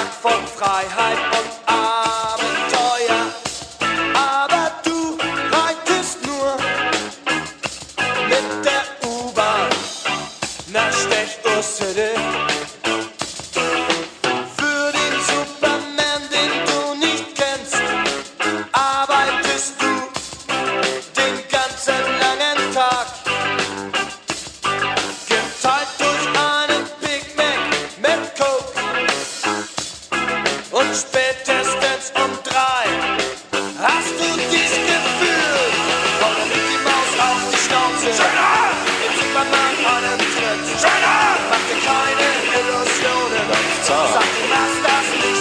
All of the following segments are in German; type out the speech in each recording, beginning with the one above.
Tag von Freiheit und Abenteuer. Aber du reitest nur mit der U-Bahn nach Stechursede. song.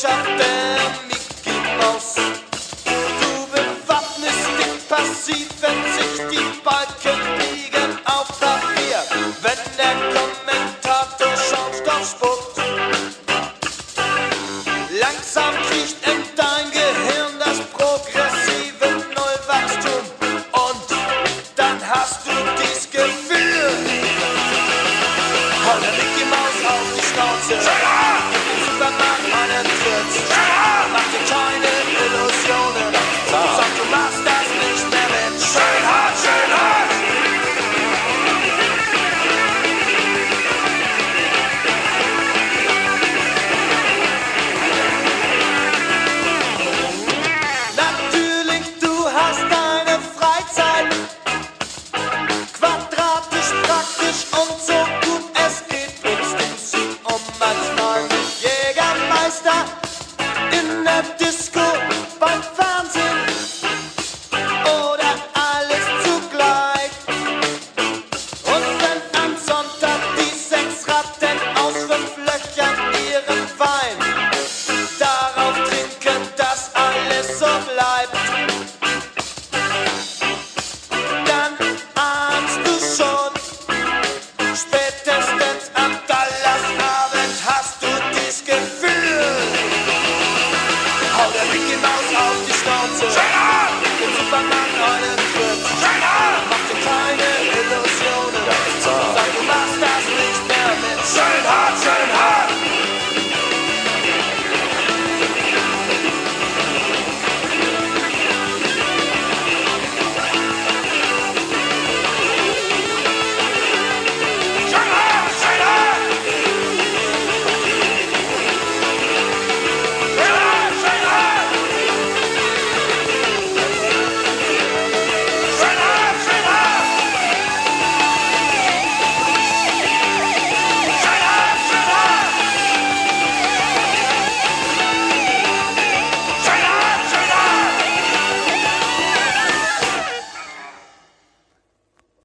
Botschaft der Mickey Mouse. Du bewaffnest dich passiv, wenn sich die Balken biegen auf Papier. Wenn er kommt, Stop.